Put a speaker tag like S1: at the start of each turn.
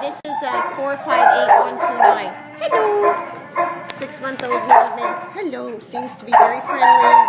S1: this is uh, 458129. Hello. Six-month-old Norman. Hello. Seems to be very friendly.